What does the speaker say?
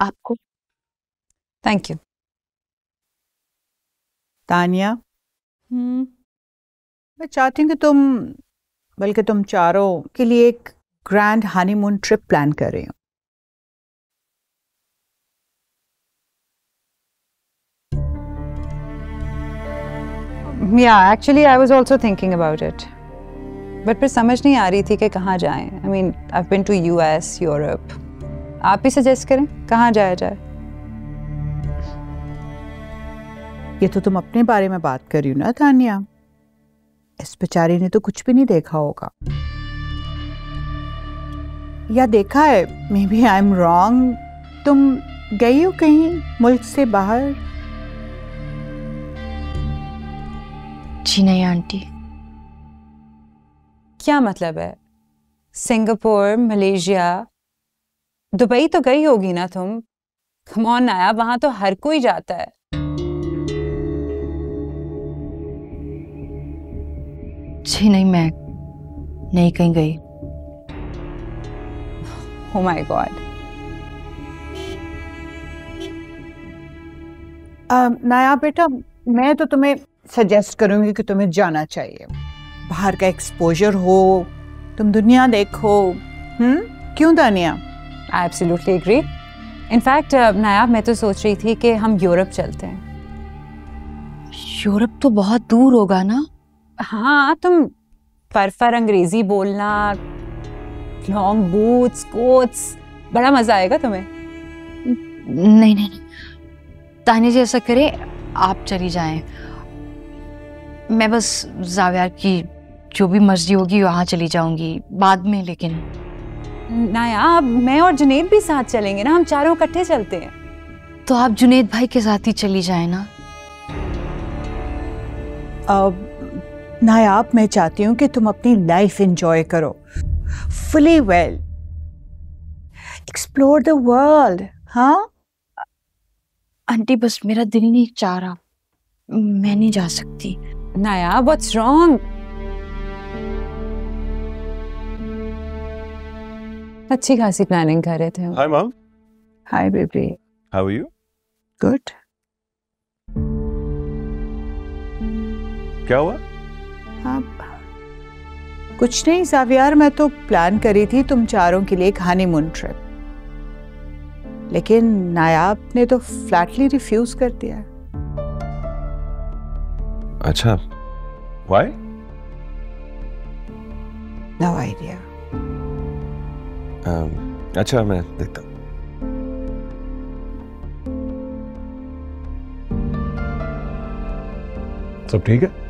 आपको। Thank you Tania? हम्म। मैं चाहती हूँ कि तुम बल्कि तुम चारों के लिए एक ग्रैंड हनीमून ट्रिप प्लान कर रही हो। या actually I was also thinking about it but फिर समझ नहीं आ रही थी कि कहाँ जाएँ। I mean I been to US Europe आप ही सजेस्ट करें कहाँ जाया जाए? ये तो तुम अपने बारे में बात कर रही हो ना तानिया? इस बेचारी ने तो कुछ भी नहीं देखा होगा। या देखा है maybe I am wrong तुम गई हो कहीं मुल्क से बाहर? जी नहीं आंटी। क्या मतलब है? सिंगापुर मलेशिया दुबई तो गई होगी ना तुम। कमॉन आया वहाँ तो हर कोई जाता है। जी नहीं मैं नहीं कहीं गई। ओ माय गॉड नया बेटा मैं तो तुम्हें सजेस्ट करूँगी कि तुम्हें जाना चाहिए। बाहर का एक्सपोजर हो तुम दुनिया देखो हम्म? क्यों Dania? I absolutely agree in fact Nayab मैं तो सोच रही थी कि हम यूरोप चलते हैं। यूरोप तो बहुत दूर होगा ना? हाँ तुम फर अंग्रेज़ी बोलना लॉन्ग बूट्स कोट्स बड़ा मज़ा आएगा तुम्हें। नहीं नहीं नहीं। तानी जी ऐसा करें आप चली जाएँ। मैं बस जावियार की जो भी मर्ज़ी होगी वहाँ चली जाऊँगी बाद में लेकिन। नायाब मैं और जुनेद भी साथ चलेंगे ना हम चारों इकट्ठे चलते हैं। तो आप जुनेद भाई के साथ ही चली जाए ना? अब नायाब मैं चाहती हूँ कि तुम अपनी लाइफ एंजॉय करो। Fully well explore the world हाँ? आंटी बस मेरा दिल नहीं चाह रहा। मैं नहीं जा सकती। नायाब व्हाट्स रॉन्ग अच्छी खासी प्लानिंग कर रहे थे Hi, mom. Hi baby How are you? Good क्या हुआ? अब कुछ नहीं जावियार मैं तो प्लान करी थी तुम चारों के लिए एक हनीमून ट्रिप लेकिन नायाब ने तो फ्लैटली रिफ्यूज कर दिया। अच्छा। Why? नो आइडिया अच्छा मैं देखता हूँ। सब ठीक है?